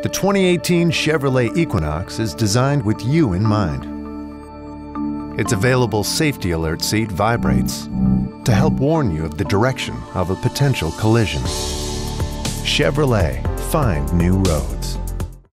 The 2018 Chevrolet Equinox is designed with you in mind. Its available safety alert seat vibrates to help warn you of the direction of a potential collision. Chevrolet, find new roads.